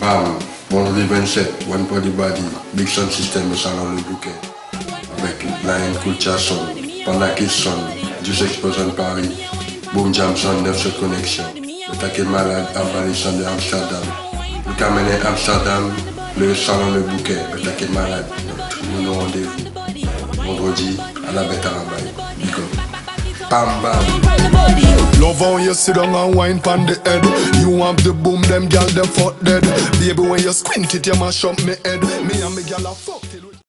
Bam, vendredi 27, One Body Body, Big Sound System au salon Le Bouquet. Avec Lion Culture Son, Panakis Son, Juice Explosion Paris, Boom Jam Son, 9 Connexion. Le Taquet Malade, Arbali Son de Amsterdam. Le Camenet Amsterdam, le salon Le Bouquet, le Taquet Malade. Nous nous rendez-vous vendredi à la bête à Rabaye. Big. Bam bam. Love how you sit down and wine pon the head. You have the boom, them gal them fuck dead. Baby when you squint it, you mash up me head. Me and me gal a fuck.